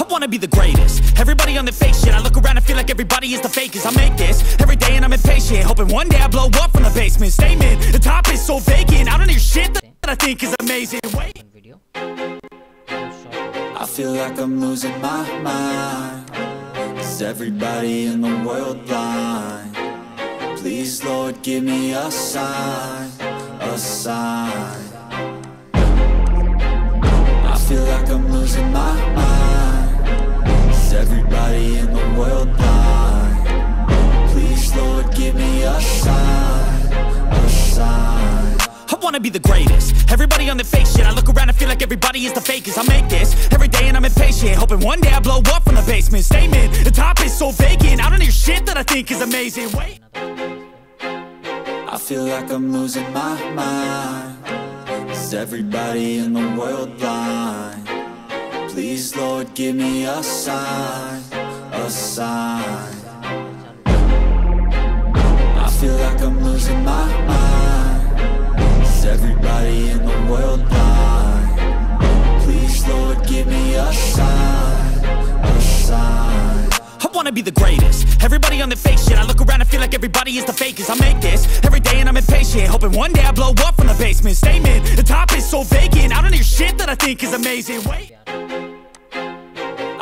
I wanna be the greatest. Everybody on the fake shit. I look around and feel like everybody is the fakest. I make this every day and I'm impatient. Hoping one day I blow up from the basement. Statement, the top is so vacant. I don't hear shit that I think is amazing. Wait. I feel like I'm losing my mind. Is everybody in the world blind? Please, Lord, give me a sign, a sign like I'm losing my mind. Is everybody in the world blind? Please, Lord, give me a sign, a sign. I wanna be the greatest. Everybody on the fake shit. I look around and feel like everybody is the fakest. I make this every day and I'm impatient. Hoping one day I blow up from the basement. Statement, the top is so vacant. I don't hear shit that I think is amazing. Wait. I feel like I'm losing my mind. Is everybody in the world blind? Please, Lord, give me a sign, a sign. I feel like I'm losing my mind. Is everybody in the world blind? Please, Lord, give me a sign, a sign. I wanna be the greatest. Everybody on the fake shit. I look around and feel like everybody is the fakest. I make this every day and I'm impatient. Hoping one day I blow up from the basement. Statement, the top is so vacant. I don't hear shit that I think is amazing. Wait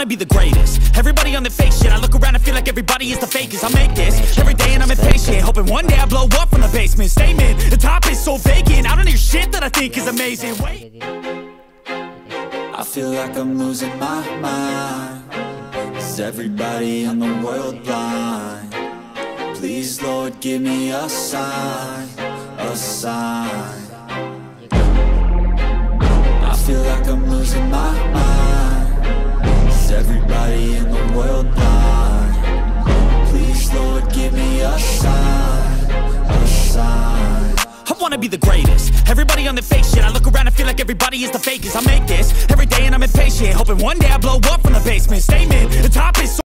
wanna be the greatest. Everybody on the fake shit I look around and feel like everybody is the fakest. I make this every day and I'm impatient Hoping one day I blow up from the basement. Statement, the top is so vacant I don't hear shit that I think is amazing. Wait. I feel like I'm losing my mind. Is everybody in the world blind? Please, Lord, give me a sign, a sign. I feel like I'm losing my mind Everybody in the world blind? Please, Lord, give me a sign, a sign. I wanna be the greatest. Everybody on the fake shit. I look around and feel like everybody is the fakest. I make this every day and I'm impatient Hoping one day I blow up from the basement. Statement, the top is so